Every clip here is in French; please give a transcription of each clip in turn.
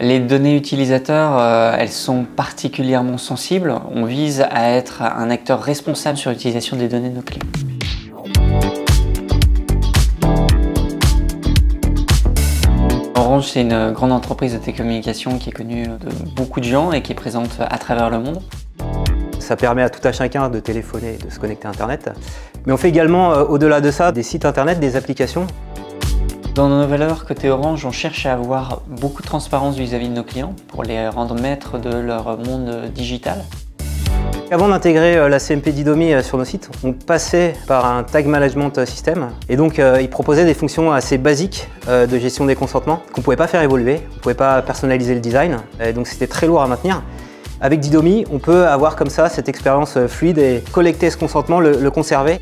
Les données utilisateurs, euh, elles sont particulièrement sensibles. On vise à être un acteur responsable sur l'utilisation des données de nos clients. Orange, c'est une grande entreprise de télécommunications qui est connue de beaucoup de gens et qui est présente à travers le monde. Ça permet à tout à chacun de téléphoner et de se connecter à Internet. Mais on fait également, euh, au-delà de ça, des sites Internet, des applications. Dans nos valeurs côté Orange, on cherche à avoir beaucoup de transparence vis-à-vis de nos clients pour les rendre maîtres de leur monde digital. Avant d'intégrer euh, la CMP d'Idomi euh, sur nos sites, on passait par un tag management system et donc il proposait des fonctions assez basiques de gestion des consentements qu'on ne pouvait pas faire évoluer, on ne pouvait pas personnaliser le design, et donc c'était très lourd à maintenir. Avec Didomi, on peut avoir comme ça cette expérience euh, fluide et collecter ce consentement, le, conserver.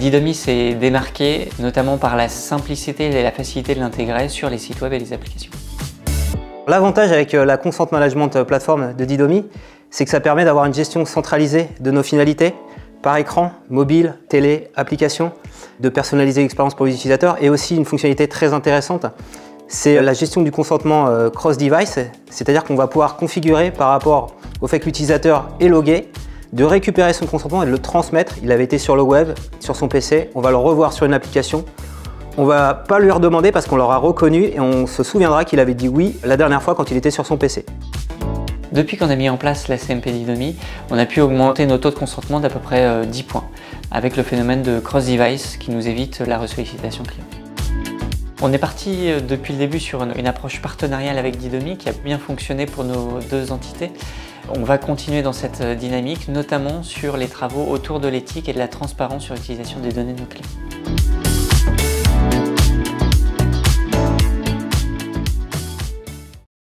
Didomi s'est démarqué notamment par la simplicité et la facilité de l'intégrer sur les sites web et les applications. L'avantage avec euh, la Consent Management euh, Platform de Didomi, c'est que ça permet d'avoir une gestion centralisée de nos finalités par écran, mobile, télé, application, de personnaliser l'expérience pour les utilisateurs et aussi une fonctionnalité très intéressante, c'est la gestion du consentement euh, cross-device, c'est-à-dire qu'on va pouvoir configurer par rapport au fait que l'utilisateur est logué, de récupérer son consentement et de le transmettre. Il avait été sur le web, sur son PC, on va le revoir sur une application. On va pas lui redemander parce qu'on l'aura reconnu et on se souviendra qu'il avait dit oui la dernière fois quand il était sur son PC. Depuis qu'on a mis en place la CMP on a pu augmenter nos taux de consentement d'à peu près 10 euh, points, avec le phénomène de cross-device qui nous évite la resollicitation client. On est parti euh, depuis le début sur une, approche partenariale avec Didomi qui a bien fonctionné pour nos deux entités. On va continuer dans cette euh, dynamique, notamment sur les travaux autour de l'éthique et de la transparence sur l'utilisation des données de nos.